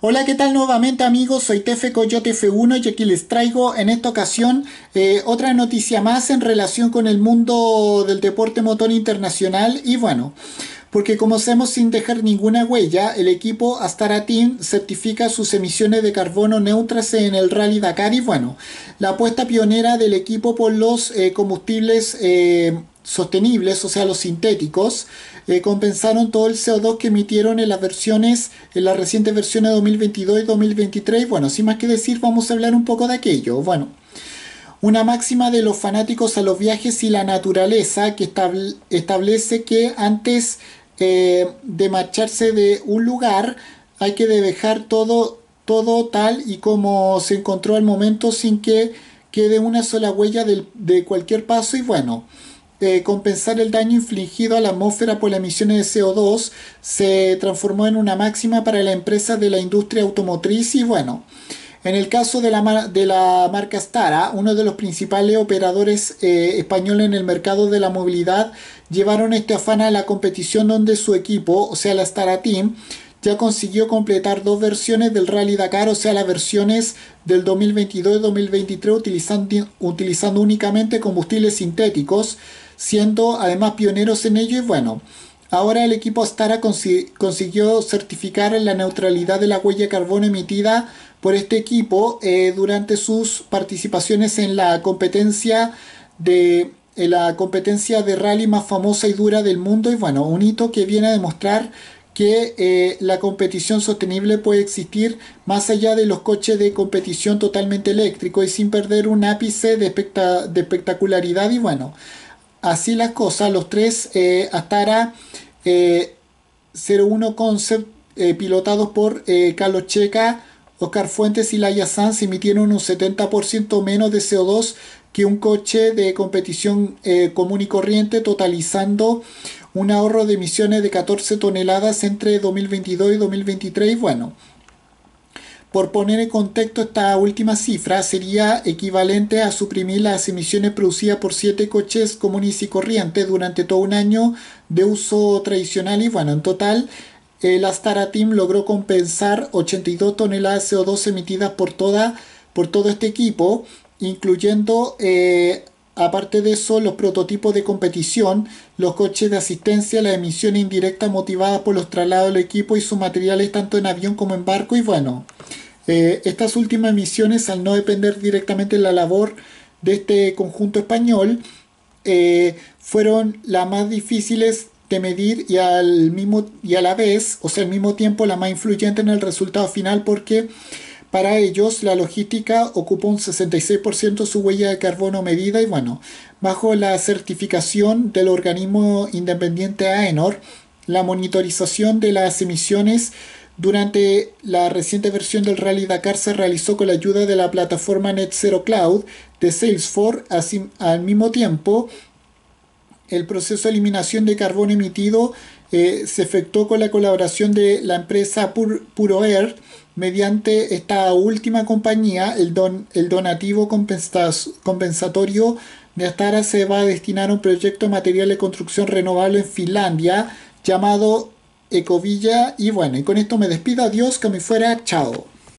Hola, ¿qué tal nuevamente amigos? Soy Tefe Coyote F1 y aquí les traigo en esta ocasión eh, otra noticia más en relación con el mundo del deporte motor internacional y bueno, porque como sabemos sin dejar ninguna huella, el equipo Astara Team certifica sus emisiones de carbono neutras en el Rally Dakar y bueno, la apuesta pionera del equipo por los eh, combustibles eh, sostenibles, o sea, los sintéticos, eh, compensaron todo el CO2 que emitieron en las versiones, en las recientes versiones de 2022 y 2023. Bueno, sin más que decir, vamos a hablar un poco de aquello. Bueno, una máxima de los fanáticos a los viajes y la naturaleza que establece que antes eh, de marcharse de un lugar hay que dejar todo, todo tal y como se encontró al momento sin que quede una sola huella de cualquier paso y bueno compensar el daño infligido a la atmósfera por las emisiones de CO2 se transformó en una máxima para la empresa de la industria automotriz y bueno, en el caso de la, de la marca Stara, uno de los principales operadores eh, españoles en el mercado de la movilidad, llevaron este afán a la competición donde su equipo, o sea la Stara Team, ya consiguió completar dos versiones del Rally Dakar, o sea, las versiones del 2022 y 2023 utilizando, utilizando únicamente combustibles sintéticos, siendo además pioneros en ello. Y bueno, ahora el equipo Astara consiguió certificar la neutralidad de la huella de carbono emitida por este equipo eh, durante sus participaciones en la competencia de la competencia de rally más famosa y dura del mundo. Y bueno, un hito que viene a demostrar que eh, la competición sostenible puede existir más allá de los coches de competición totalmente eléctricos y sin perder un ápice de, de espectacularidad. Y bueno, así las cosas, los tres eh, Astara eh, 01 Concept eh, pilotados por eh, Carlos Checa, Oscar Fuentes y Laia Sanz emitieron un 70% menos de CO2 que un coche de competición común y corriente, totalizando un ahorro de emisiones de 14 toneladas entre 2022 y 2023. Bueno, por poner en contexto esta última cifra, sería equivalente a suprimir las emisiones producidas por 7 coches comunes y corrientes durante todo un año de uso tradicional y bueno, en total el Astara Team logró compensar 82 toneladas de CO2 emitidas por, toda, por todo este equipo, incluyendo eh, Aparte de eso, los prototipos de competición, los coches de asistencia, la emisión indirecta motivada por los traslados del equipo y sus materiales tanto en avión como en barco y bueno, eh, estas últimas misiones, al no depender directamente de la labor de este conjunto español, eh, fueron las más difíciles de medir y, al mismo, y a la vez, o sea, al mismo tiempo, la más influyente en el resultado final porque para ellos la logística ocupa un 66% de su huella de carbono medida y bueno, bajo la certificación del organismo independiente AENOR, la monitorización de las emisiones durante la reciente versión del Rally Dakar se realizó con la ayuda de la plataforma Net Zero Cloud de Salesforce. Al mismo tiempo, el proceso de eliminación de carbono emitido eh, se efectuó con la colaboración de la empresa Puro Air mediante esta última compañía. El, don, el donativo compensatorio de Astara se va a destinar a un proyecto de material de construcción renovable en Finlandia llamado Ecovilla. Y bueno, y con esto me despido. Adiós, que me fuera. Chao.